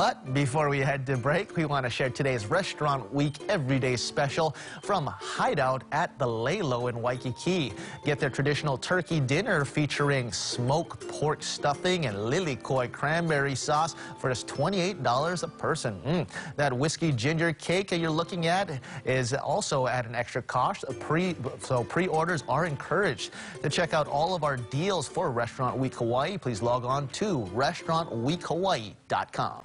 But before we head to break, we want to share today's Restaurant Week Everyday Special from Hideout at the Laylow in Waikiki. Get their traditional turkey dinner featuring smoked pork stuffing and lilikoi cranberry sauce for just $28 a person. Mm. That whiskey ginger cake that you're looking at is also at an extra cost. Pre, so pre-orders are encouraged. To check out all of our deals for Restaurant Week Hawaii, please log on to restaurantweekhawaii.com.